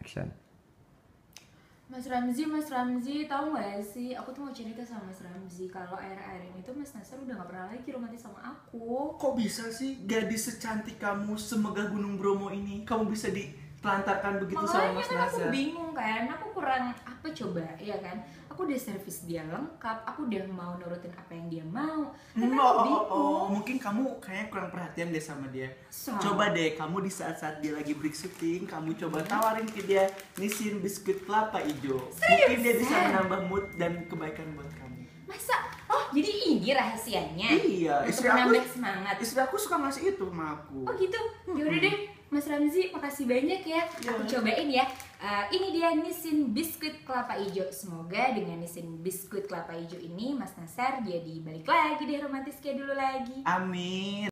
Action. Mas Ramzi, Mas Ramzi, tahu nggak sih? Aku tuh mau cerita sama Mas Ramzi kalau akhir-akhir ini tuh Mas Nasar udah nggak pernah lagi romantis sama aku. Kok bisa sih gadis secantik kamu semegah Gunung Bromo ini kamu bisa ditelantarkan begitu sama Makanya Mas kan aku Nazar? bingung kan, aku kurang apa coba, ya kan? Aku udah servis dia lengkap, aku udah mau nurutin apa yang dia mau. Tapi Hmm, aku oh, oh, bingung. oh, mungkin kamu kayaknya kurang perhatian deh sama dia. So. Coba deh kamu di saat-saat dia lagi break syuting, kamu coba Hmm. tawarin ke dia nisin biskuit kelapa hijau. Mungkin dia bisa Seriusan? menambah mood dan kebaikan buat kamu. Masa? Oh, jadi ini rahasianya? Iya, istri aku semangat. istri aku suka ngasih itu sama aku. Oh gitu. Yaudah deh, Mas Ramzi, makasih banyak ya. Aku cobain ya. Eh, ini dia Nissin biskuit kelapa hijau. Semoga dengan Nissin biskuit kelapa hijau ini Mas Nasar jadi balik lagi deh romantis kayak dulu lagi. Amin.